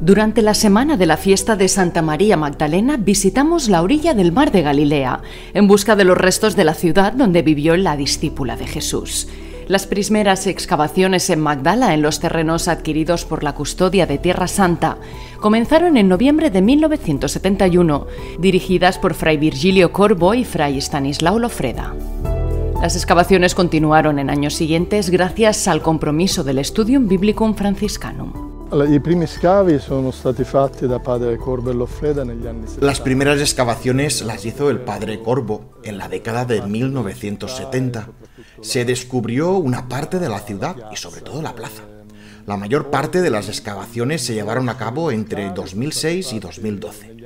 Durante la semana de la fiesta de Santa María Magdalena visitamos la orilla del mar de Galilea en busca de los restos de la ciudad donde vivió la discípula de Jesús. Las primeras excavaciones en Magdala en los terrenos adquiridos por la custodia de Tierra Santa comenzaron en noviembre de 1971, dirigidas por Fray Virgilio Corbo y Fray Stanislao Lofreda. Las excavaciones continuaron en años siguientes gracias al compromiso del Studium Biblicum Franciscanum. Las primeras excavaciones las hizo el padre Corvo en la década de 1970. Se descubrió una parte de la ciudad y sobre todo la plaza. La mayor parte de las excavaciones se llevaron a cabo entre 2006 y 2012.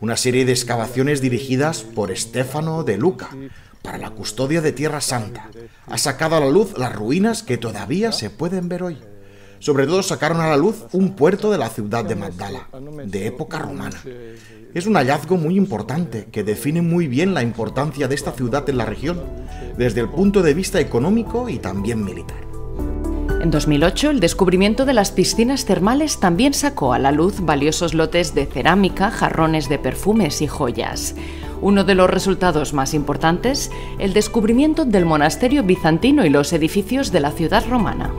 Una serie de excavaciones dirigidas por Stefano de Luca para la custodia de Tierra Santa ha sacado a la luz las ruinas que todavía se pueden ver hoy. Sobre todo sacaron a la luz un puerto de la ciudad de Magdala, de época romana. Es un hallazgo muy importante que define muy bien la importancia de esta ciudad en la región, desde el punto de vista económico y también militar. En 2008, el descubrimiento de las piscinas termales también sacó a la luz valiosos lotes de cerámica, jarrones de perfumes y joyas. Uno de los resultados más importantes, el descubrimiento del monasterio bizantino y los edificios de la ciudad romana.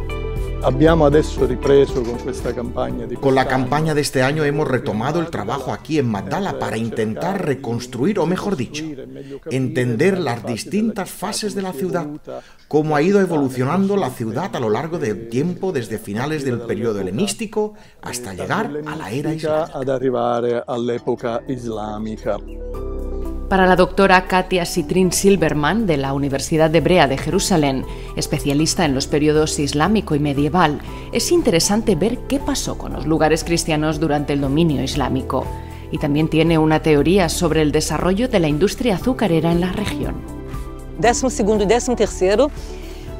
Con la campaña de este año hemos retomado el trabajo aquí en Magdala para intentar reconstruir, o mejor dicho, entender las distintas fases de la ciudad, cómo ha ido evolucionando la ciudad a lo largo del tiempo desde finales del periodo helenístico hasta llegar a la era islámica. Para la doctora Katia Citrin Silverman de la Universidad Hebrea de Jerusalén, especialista en los periodos islámico y medieval, es interesante ver qué pasó con los lugares cristianos durante el dominio islámico. Y también tiene una teoría sobre el desarrollo de la industria azucarera en la región. Décimo segundo y décimo tercero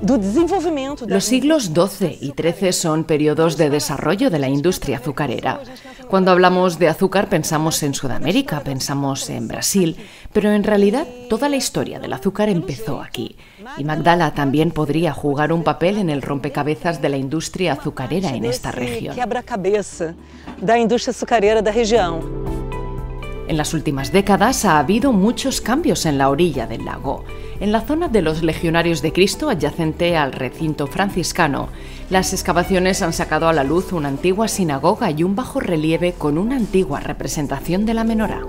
los siglos XII y XIII son periodos de desarrollo de la industria azucarera. Cuando hablamos de azúcar pensamos en Sudamérica, pensamos en Brasil, pero en realidad toda la historia del azúcar empezó aquí. Y Magdala también podría jugar un papel en el rompecabezas de la industria azucarera en esta región. En las últimas décadas ha habido muchos cambios en la orilla del lago. En la zona de los Legionarios de Cristo, adyacente al recinto franciscano, las excavaciones han sacado a la luz una antigua sinagoga y un bajo relieve con una antigua representación de la menorá.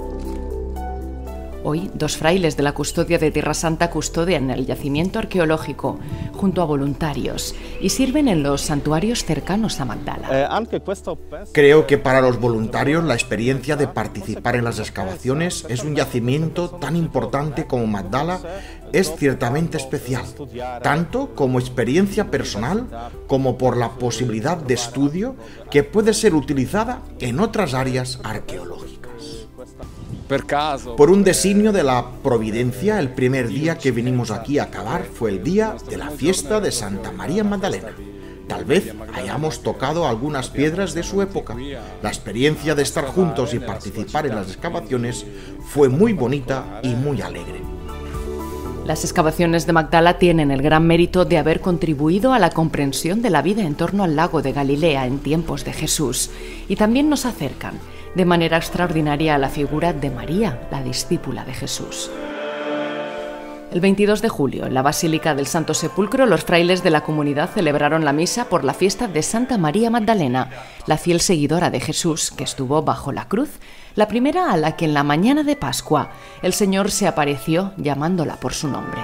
Hoy, dos frailes de la custodia de Tierra Santa custodian el yacimiento arqueológico junto a voluntarios y sirven en los santuarios cercanos a Magdala. Eh, Creo que para los voluntarios la experiencia de participar en las excavaciones es un yacimiento tan importante como Magdala es ciertamente especial, tanto como experiencia personal como por la posibilidad de estudio que puede ser utilizada en otras áreas arqueológicas. Por un designio de la providencia, el primer día que vinimos aquí a acabar fue el día de la fiesta de Santa María Magdalena. Tal vez hayamos tocado algunas piedras de su época. La experiencia de estar juntos y participar en las excavaciones fue muy bonita y muy alegre. Las excavaciones de Magdala tienen el gran mérito de haber contribuido a la comprensión de la vida en torno al lago de Galilea en tiempos de Jesús y también nos acercan de manera extraordinaria a la figura de María, la discípula de Jesús. El 22 de julio, en la Basílica del Santo Sepulcro, los frailes de la comunidad celebraron la misa por la fiesta de Santa María Magdalena, la fiel seguidora de Jesús que estuvo bajo la cruz, la primera a la que en la mañana de Pascua el Señor se apareció llamándola por su nombre.